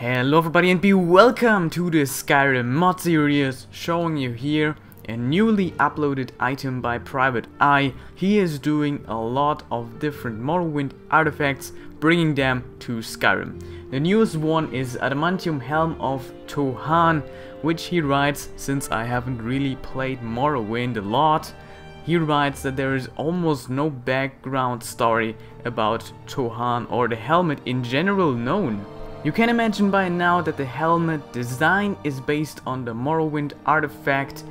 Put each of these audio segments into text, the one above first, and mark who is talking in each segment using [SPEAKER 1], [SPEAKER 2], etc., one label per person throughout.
[SPEAKER 1] Hello everybody and be welcome to the Skyrim mod series showing you here a newly uploaded item by Private Eye. He is doing a lot of different Morrowind artifacts bringing them to Skyrim. The newest one is Adamantium Helm of Tohan which he writes since I haven't really played Morrowind a lot. He writes that there is almost no background story about Tohan or the helmet in general known. You can imagine by now that the helmet design is based on the Morrowind artifact.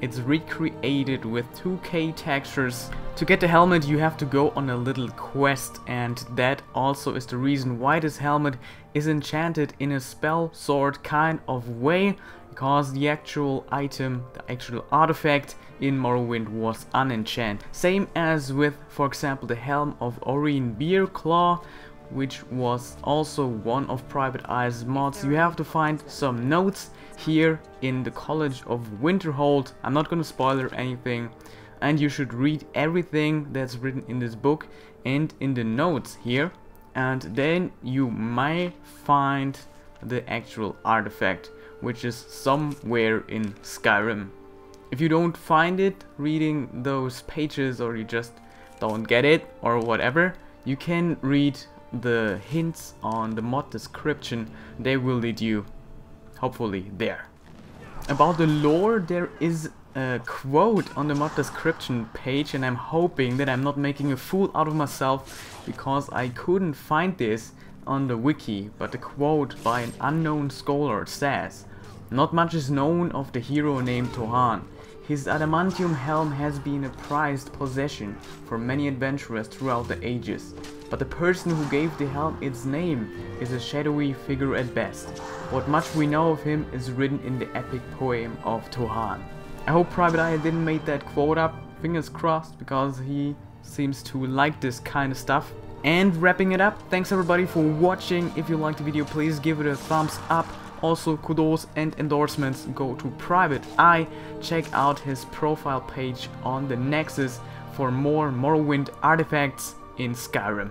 [SPEAKER 1] It's recreated with 2k textures. To get the helmet you have to go on a little quest and that also is the reason why this helmet is enchanted in a spell sword kind of way because the actual item, the actual artifact in Morrowind was unenchanted. Same as with for example the helm of Oreyn Bearclaw which was also one of Private Eye's mods. You have to find some notes here in the College of Winterhold. I'm not gonna spoiler anything and you should read everything that's written in this book and in the notes here and then you may find the actual artifact which is somewhere in Skyrim. If you don't find it reading those pages or you just don't get it or whatever, you can read the hints on the mod description, they will lead you, hopefully, there. About the lore, there is a quote on the mod description page and I'm hoping that I'm not making a fool out of myself because I couldn't find this on the wiki, but the quote by an unknown scholar says Not much is known of the hero named Tohan. His adamantium helm has been a prized possession for many adventurers throughout the ages but the person who gave the helm its name is a shadowy figure at best. What much we know of him is written in the epic poem of Tohan. I hope Private Eye didn't make that quote up, fingers crossed, because he seems to like this kind of stuff. And wrapping it up, thanks everybody for watching. If you liked the video, please give it a thumbs up. Also, kudos and endorsements go to Private Eye. Check out his profile page on the Nexus for more Morrowind artifacts in Skyrim.